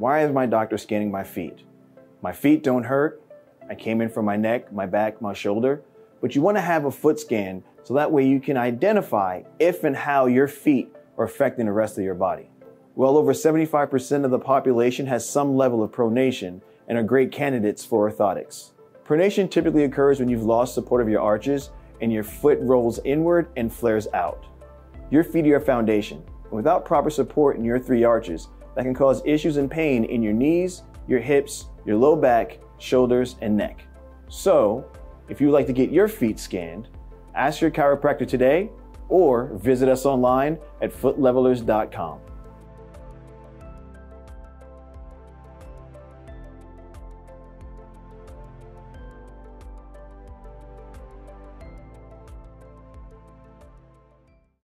Why is my doctor scanning my feet? My feet don't hurt. I came in from my neck, my back, my shoulder. But you want to have a foot scan so that way you can identify if and how your feet are affecting the rest of your body. Well over 75% of the population has some level of pronation and are great candidates for orthotics. Pronation typically occurs when you've lost support of your arches and your foot rolls inward and flares out. Your feet are your foundation. And without proper support in your three arches, that can cause issues and pain in your knees, your hips, your low back, shoulders, and neck. So, if you'd like to get your feet scanned, ask your chiropractor today or visit us online at footlevelers.com.